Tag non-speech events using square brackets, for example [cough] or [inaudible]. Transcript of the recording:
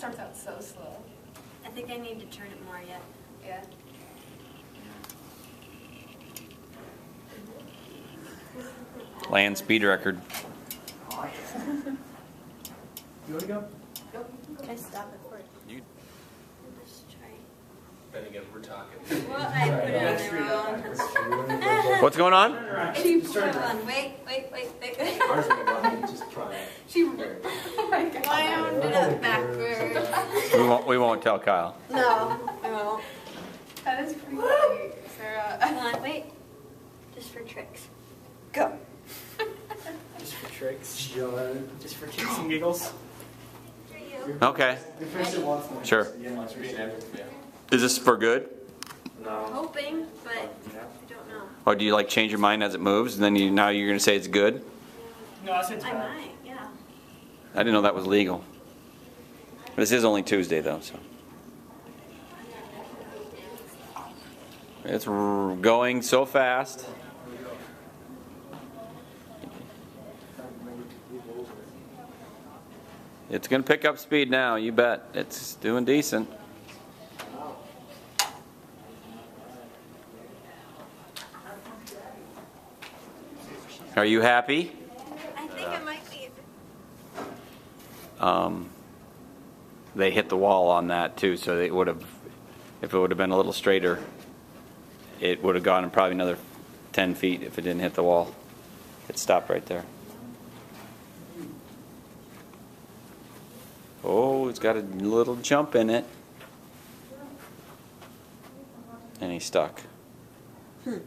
starts out so slow. I think I need to turn it more yet. Yeah. Land speed record. [laughs] You want to go? Can I stop it for you? You- Let's try. Then again, we're talking. Well, I put it on the wrong. [laughs] What's going on? She put it on. Wait, wait, wait, wait. wait. Ours will go [laughs] just try it. She. Oh my god. I owned it up backwards. We won't. We won't tell Kyle. No, I won't. That is pretty funny, Sarah. Come on, wait. Just for tricks. Go. [laughs] Just for tricks. Just for kicks and giggles. You. Okay. We finished it once. and Sure. again, like we said. Is this for good, No. Hoping, but I don't know. or do you like change your mind as it moves, and then you now you're gonna say it's good? No, I said it's I might, yeah. I didn't know that was legal. This is only Tuesday though, so. It's going so fast. It's gonna pick up speed now, you bet. It's doing decent. Are you happy? I think it might be. Um, they hit the wall on that too, so they would have, if it would have been a little straighter, it would have gone probably another 10 feet if it didn't hit the wall. It stopped right there. Oh, it's got a little jump in it. And he's stuck. Hmm.